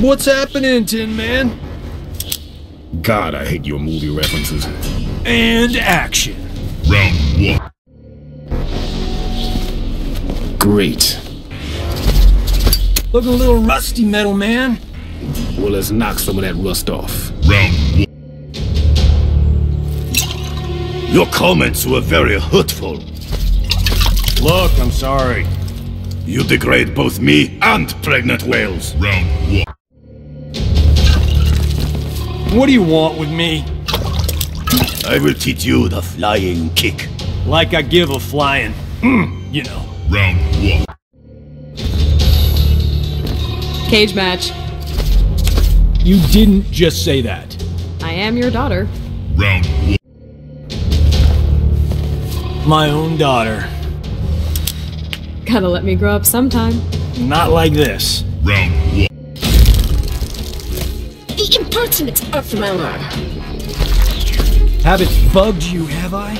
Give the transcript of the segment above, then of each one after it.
What's happening, Tin Man? God, I hate your movie references. And action. Round one. Great. Looking a little rusty, Metal Man. Well, let's knock some of that rust off. Round one. Your comments were very hurtful. Look, I'm sorry. You degrade both me and pregnant whales. Round one. What do you want with me? I will teach you the flying kick. Like I give a flying, mm, you know. Round one. Cage match. You didn't just say that. I am your daughter. Round one. My own daughter. Gotta let me grow up sometime. Not like this. Round one. The impertinent Earthmonger. Haven't bugged you, have I?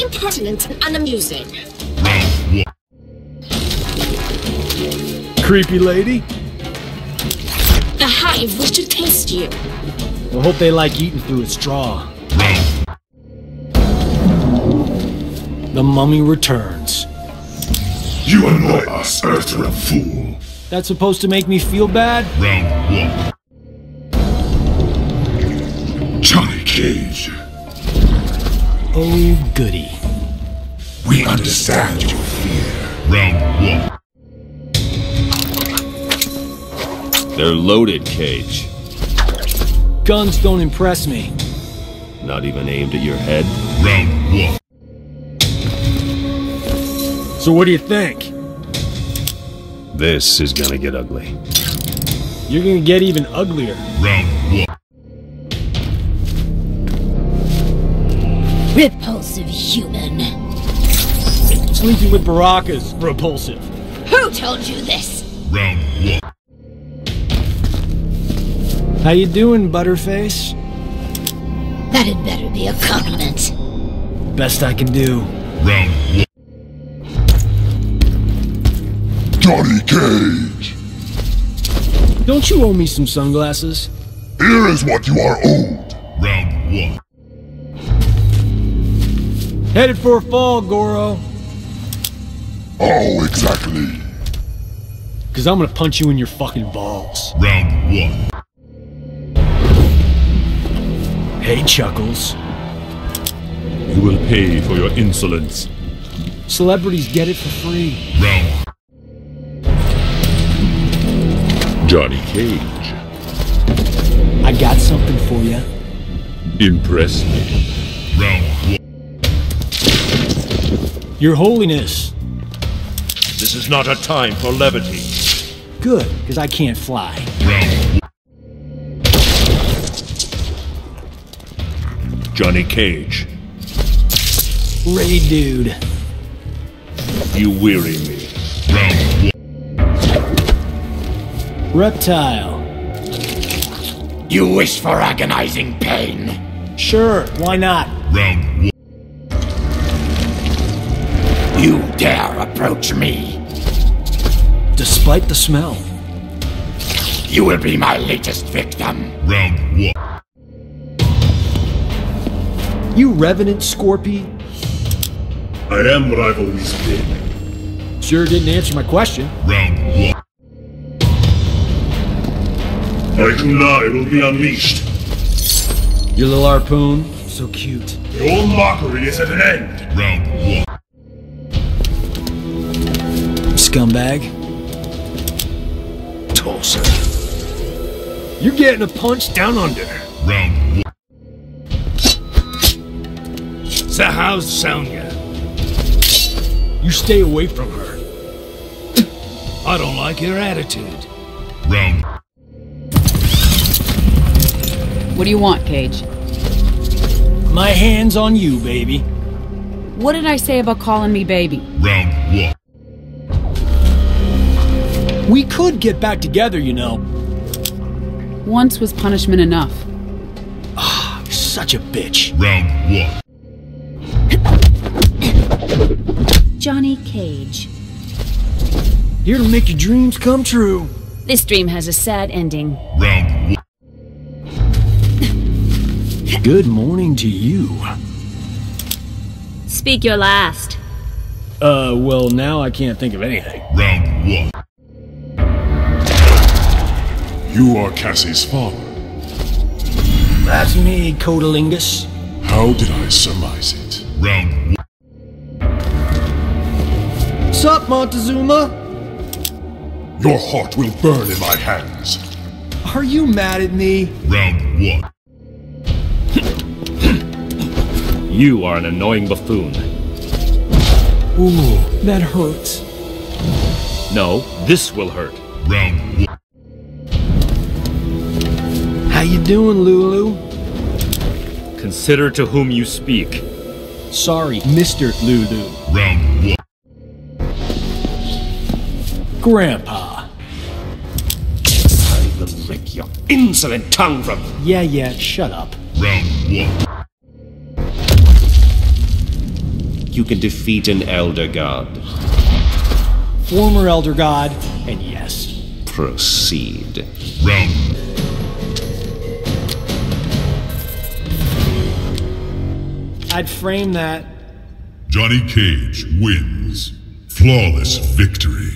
Impertinent and unamusing. Round one. Creepy lady? The hive wish to taste you. I hope they like eating through a straw. Round The mummy returns. You annoy us, Earthrealm fool. That's supposed to make me feel bad? Round one. Johnny Cage. Oh, goody. We understand your fear. Round one. They're loaded, Cage. Guns don't impress me. Not even aimed at your head. Round one. So what do you think? This is gonna get ugly. You're gonna get even uglier. Round one. Repulsive human. Sleeping with Baraka's repulsive. Who told you this? Round one. How you doing, Butterface? That had better be a compliment. Best I can do. Round one. Johnny Cage. Don't you owe me some sunglasses? Here is what you are owed. Round one. Headed for a fall, Goro. Oh, exactly. Cause I'm gonna punch you in your fucking balls. Round one. Hey, Chuckles. You will pay for your insolence. Celebrities get it for free. Round. Johnny Cage. I got something for you. Impress me. Round. Your Holiness. This is not a time for levity. Good, because I can't fly. Johnny Cage. Ray dude. You weary me. Reptile. You wish for agonizing pain. Sure, why not? Round one. You dare approach me. Despite the smell. You will be my latest victim. Round one. You revenant Scorpy? I am what I've always been. Sure didn't answer my question. Round one. Arjuna will be unleashed. Your little harpoon, so cute. The old mockery is at an end. Round one. Scumbag. Tulsa. You're getting a punch down under. Round one. So how's Sonya? You stay away from her. I don't like your attitude. Round. What do you want, Cage? My hand's on you, baby. What did I say about calling me baby? Round one. We could get back together, you know. Once was punishment enough. You're such a bitch. Round one. Johnny Cage. Here to make your dreams come true. This dream has a sad ending. Round one. Good morning to you. Speak your last. Uh, well, now I can't think of anything. Round one. You are Cassie's father. That's me, Codalingus. How did I surmise it? Round one. Sup, Montezuma? Your heart will burn in my hands. Are you mad at me? Round one. You are an annoying buffoon. Ooh, that hurts. No, this will hurt. Round one. How you doing, Lulu? Consider to whom you speak. Sorry, Mr. Lulu. Round one. Grandpa. I will lick your insolent tongue from. Yeah, yeah, shut up. Round one. You can defeat an Elder God. Former Elder God, and yes. Proceed. Round I'd frame that. Johnny Cage wins. Flawless victory.